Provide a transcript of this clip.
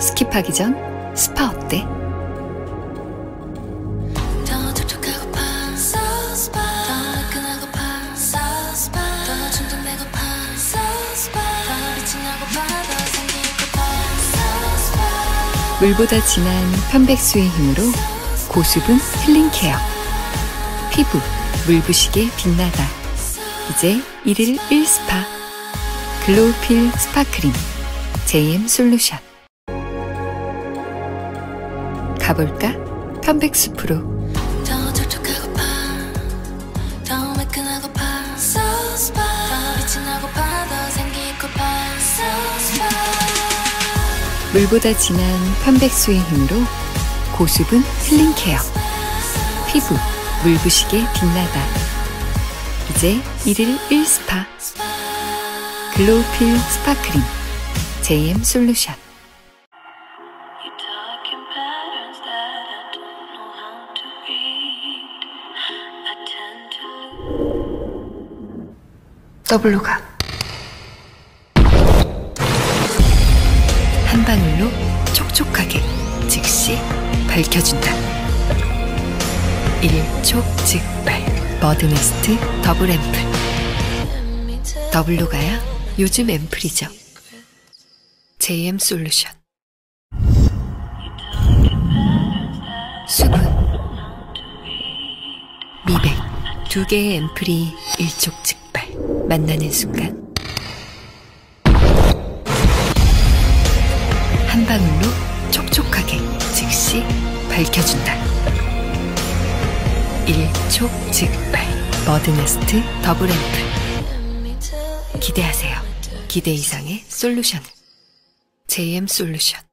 스킵하기 전 스파 어때? 물보다 진한 편백수의 힘으로 고수분 힐링 케어. 피부 물부시게 빛나다. 이제 1일 1스파. 글로우필 스파크림. JM 솔루션. 가볼까? 편백숲으로. 물보다 진한 편백수의 힘으로 고수분 힐링 케어. 피부 물부시게 빛나다. 이제 1일 1스파. 글로우필 스파크림. JM 솔루션. 더블로 가. 한 방울로 촉촉하게 즉시 밝혀준다. 일촉즉발 머드네스트 더블 앰플. Let me tell 더블로 가야 요즘 앰플이죠. JM 솔루션. 수분, 미백 두 개의 앰플이 일촉즉발 만나는 순간 한 방울로 촉촉하게 즉시 밝혀준다. 일촉즉발 머드네스트 더블 앰플 기대하세요. 기대 이상의 솔루션. JM 솔루션.